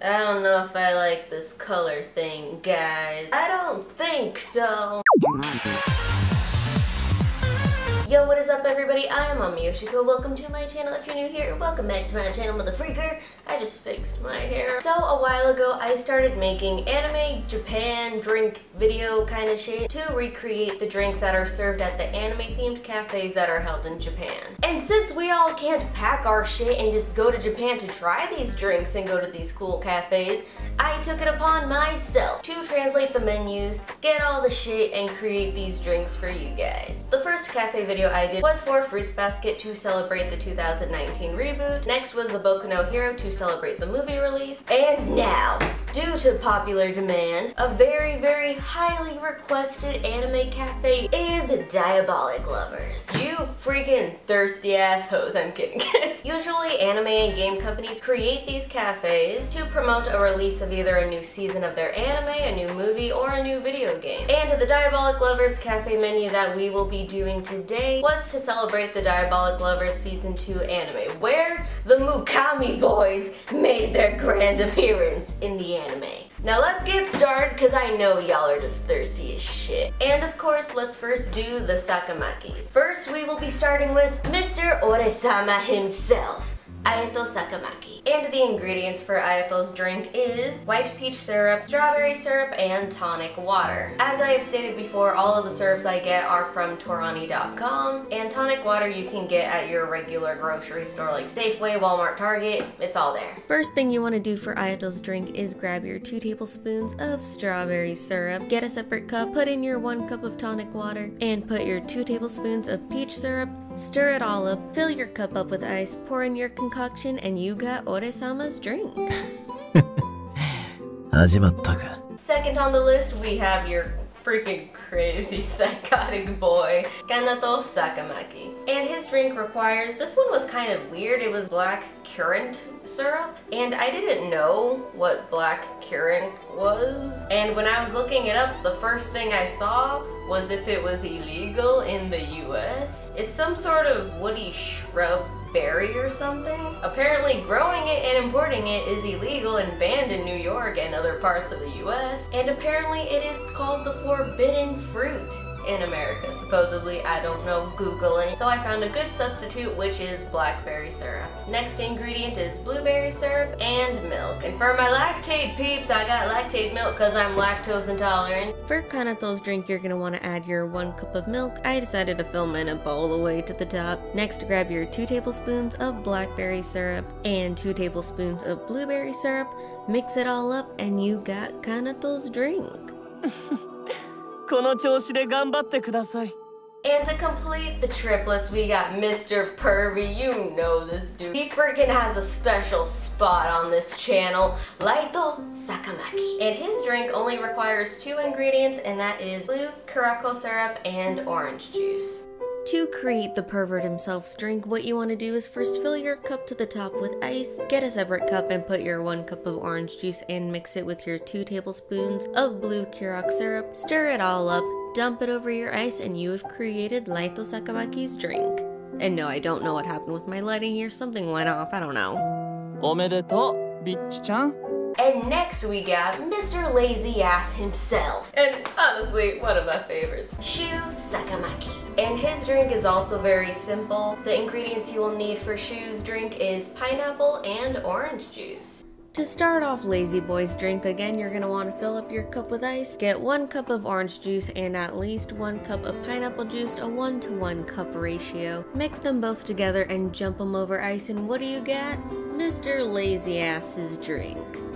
I don't know if I like this color thing, guys. I don't think so. Yo, what is up everybody? I am Ami Yoshiko. Welcome to my channel. If you're new here, welcome back to my channel, Mother Freaker. I just fixed my hair. So a while ago, I started making anime Japan drink video kind of shit to recreate the drinks that are served at the anime themed cafes that are held in Japan. And since we all can't pack our shit and just go to Japan to try these drinks and go to these cool cafes, I took it upon myself to translate the menus, get all the shit, and create these drinks for you guys. The first cafe video video I did was for Fruits Basket to celebrate the 2019 reboot. Next was the Boku no Hero to celebrate the movie release. And now, due to popular demand, a very, very highly requested anime cafe is Diabolik Lovers. You freaking thirsty assholes, I'm kidding. Usually anime and game companies create these cafes to promote a release of either a new season of their anime, a new movie, or a new video game. And the Diabolik Lovers cafe menu that we will be doing today was to celebrate the Diabolik Lovers Season 2 anime, where the Mukami boys made their grand appearance in the anime. Now let's get started because I know y'all are just thirsty as shit. And of course, let's first do the Sakamakis. First, we will be starting with Mr. Oresama himself. Ayato Sakamaki. And the ingredients for Ayato's drink is white peach syrup, strawberry syrup, and tonic water. As I have stated before, all of the syrups I get are from Torani.com, and tonic water you can get at your regular grocery store like Safeway, Walmart, Target, it's all there. First thing you want to do for Ayato's drink is grab your two tablespoons of strawberry syrup, get a separate cup, put in your one cup of tonic water, and put your two tablespoons of peach syrup, Stir it all up, fill your cup up with ice, pour in your concoction, and you got Oresama's drink. Second on the list, we have your freaking crazy psychotic boy, Kanato Sakamaki. And his drink requires, this one was kind of weird, it was black currant syrup. And I didn't know what black currant was. And when I was looking it up, the first thing I saw was if it was illegal in the US. It's some sort of woody shrub berry or something. Apparently growing it and importing it is illegal and banned in New York and other parts of the US. And apparently it is called the forbidden fruit in America, supposedly. I don't know, Googling. So I found a good substitute, which is blackberry syrup. Next ingredient is blueberry syrup and milk. And for my lactate peeps, I got lactate milk because I'm lactose intolerant. For Kanato's drink, you're gonna wanna add your one cup of milk. I decided to fill mine a bowl away to the top. Next, grab your two tablespoons of blackberry syrup and two tablespoons of blueberry syrup. Mix it all up and you got Kanato's drink. この調子で頑張ってください。And to complete the triplets, we got Mr. Pervy. You know this dude. He freaking has a special spot on this channel, Laito Sakamaki. And his drink only requires two ingredients, and that is blue Curacao syrup and orange juice. To create the pervert himself's drink, what you want to do is first fill your cup to the top with ice, get a separate cup and put your one cup of orange juice and mix it with your two tablespoons of blue curacao syrup, stir it all up, dump it over your ice and you have created Laito Sakamaki's drink. And no, I don't know what happened with my lighting here, something went off, I don't know. おめでとう、ビッチちゃん。And next we got Mr. Lazy Ass himself. And honestly, one of my favorites. Shu Sakamaki. And his drink is also very simple. The ingredients you will need for Shu's drink is pineapple and orange juice. To start off Lazy Boy's drink again, you're going to want to fill up your cup with ice, get one cup of orange juice and at least one cup of pineapple juice, a one to one cup ratio. Mix them both together and jump them over ice and what do you get? Mr. Lazy Ass's drink.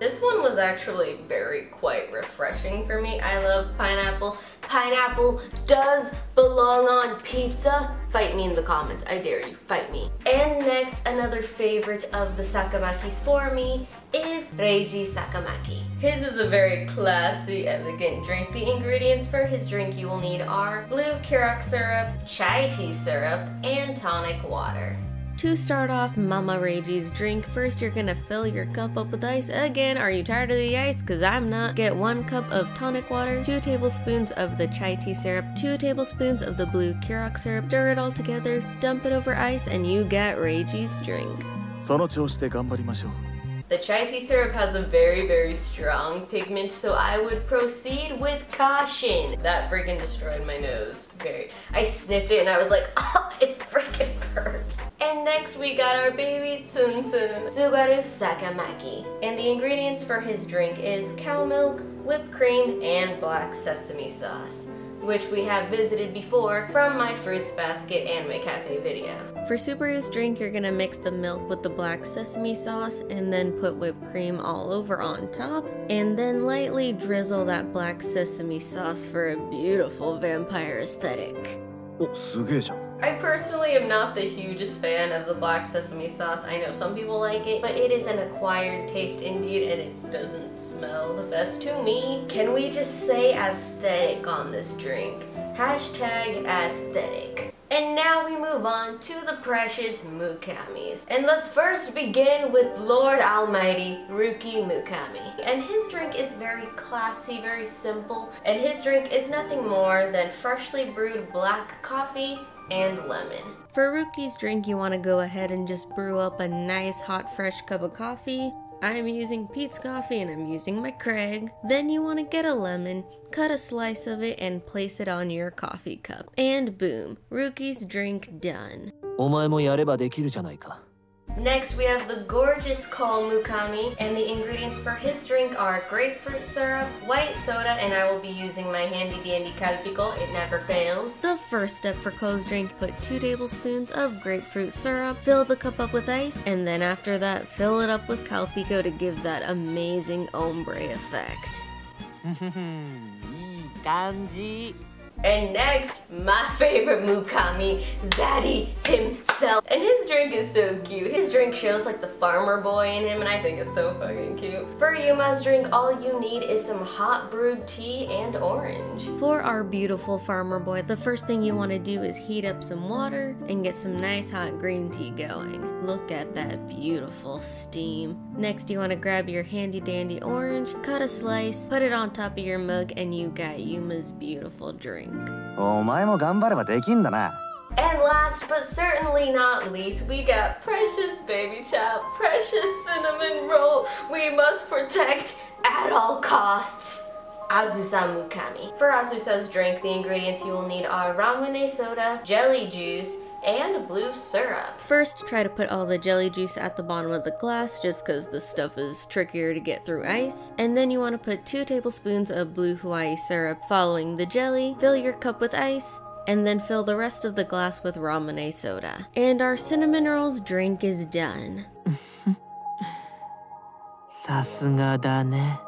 This one was actually very quite refreshing for me. I love pineapple. Pineapple does belong on pizza. Fight me in the comments. I dare you. Fight me. And next, another favorite of the Sakamakis for me is Reiji Sakamaki. His is a very classy, elegant drink. The ingredients for his drink you will need are blue curacao syrup, chai tea syrup, and tonic water. To start off Mama Reiji's drink, first you're gonna fill your cup up with ice. Again, are you tired of the ice? Cause I'm not. Get one cup of tonic water, two tablespoons of the chai tea syrup, two tablespoons of the blue curacao syrup, stir it all together, dump it over ice, and you get Reiji's drink. The chai tea syrup has a very, very strong pigment, so I would proceed with caution. That freaking destroyed my nose. Very. I sniffed it and I was like, oh, it freaking And next we got our baby Tsun Tsun, Subaru Sakamaki. And the ingredients for his drink is cow milk, whipped cream, and black sesame sauce which we have visited before from my Fruits Basket Anime Cafe video. For Subaru's drink, you're gonna mix the milk with the black sesame sauce and then put whipped cream all over on top, and then lightly drizzle that black sesame sauce for a beautiful vampire aesthetic. おすげえじゃん I personally am not the hugest fan of the black sesame sauce. I know some people like it, but it is an acquired taste indeed and it doesn't smell the best to me. Can we just say aesthetic on this drink? Hashtag aesthetic. And now we move on to the precious Mukamis. And let's first begin with Lord Almighty Ruki Mukami. And his drink is very classy, very simple. And his drink is nothing more than freshly brewed black coffee and lemon. For Ruki's drink, you want to go ahead and just brew up a nice hot fresh cup of coffee. I'm using Peet's coffee and I'm using my Keurig. Then you want to get a lemon, cut a slice of it, and place it on your coffee cup. And boom, Ruki's drink done. Next, we have the gorgeous Kou Mukami, and the ingredients for his drink are grapefruit syrup, white soda, and I will be using my handy dandy Calpico, it never fails. The first step for Kou's drink, put 2 tablespoons of grapefruit syrup, fill the cup up with ice, and then after that, fill it up with Calpico to give that amazing ombre effect. Mm-hmm. Mmm. and next, my favorite Mukami, Zaddy himself And his drink is so cute. His drink shows like the farmer boy in him and I think it's so fucking cute. For Yuma's drink, all you need is some hot brewed tea and orange. For our beautiful farmer boy, the first thing you want to do is heat up some water and get some nice hot green tea going. Look at that beautiful steam. Next, you want to grab your handy dandy orange, cut a slice, put it on top of your mug, and you got Yuma's beautiful drink. お前も頑張ればできんだな And last but certainly not least, we got Precious Baby Chop, Precious Cinnamon Roll. We must protect at all costs. Azusa Mukami. For Azusa's drink, the ingredients you will need are ramune soda, jelly juice, and blue syrup. First, try to put all the jelly juice at the bottom of the glass just because the stuff is trickier to get through ice. And then you want to put 2 tablespoons of blue Hawaii syrup following the jelly, fill your cup with ice, and then fill the rest of the glass with ramune soda. And our cinnamon rolls drink is done.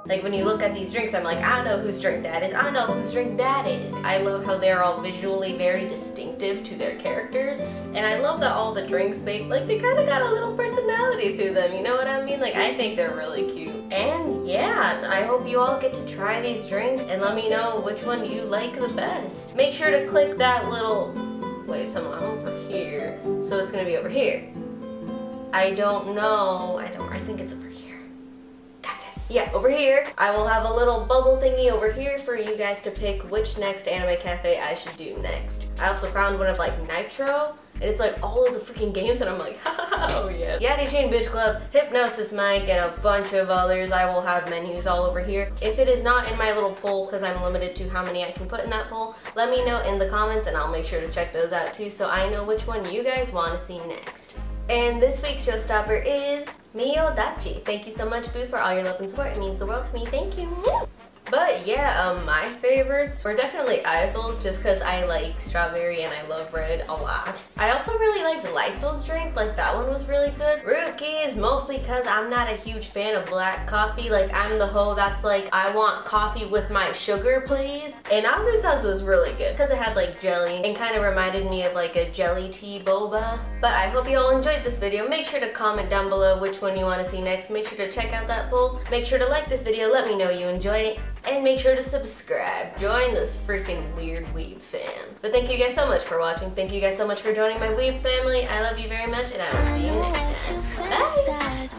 Like when you look at these drinks, I'm like, I know whose drink that is. I know whose drink that is. I love how they're all visually very distinctive to their characters. And I love that all the drinks, they like they kind of got a little personality to them. You know what I mean? Like I think they're really cute. And yeah, I hope you all get to try these drinks and let me know which one you like the best. Make sure to click that little, wait, so I'm over here. So it's gonna be over here. I don't know, I don't, I think it's over here. Yeah, over here, I will have a little bubble thingy over here for you guys to pick which next anime cafe I should do next. I also found one of like Nitro, and it's like all of the freaking games, and I'm like, oh yeah. Yarichin Bitch Club, Hypnosis Mic, and a bunch of others. I will have menus all over here. If it is not in my little poll, because I'm limited to how many I can put in that poll, let me know in the comments, and I'll make sure to check those out too, so I know which one you guys want to see next. And this week's showstopper is Miyodachi. Thank you so much, Boo, for all your love and support. It means the world to me. Thank you. But yeah, um, my favorites were definitely Ayato's just because I like strawberry and I love red a lot. I also really like Laito's drink, like that one was really good. Ruki's, mostly because I'm not a huge fan of black coffee. Like I'm the hoe that's like, I want coffee with my sugar, please. And Azusa's was really good because it had like jelly and kind of reminded me of like a jelly tea boba. But I hope you all enjoyed this video. Make sure to comment down below which one you want to see next. Make sure to check out that poll. Make sure to like this video. Let me know you enjoyed it and make sure to subscribe. Join this freaking weird weeb fam. But thank you guys so much for watching. Thank you guys so much for joining my weeb family. I love you very much and I will see you next time. Bye!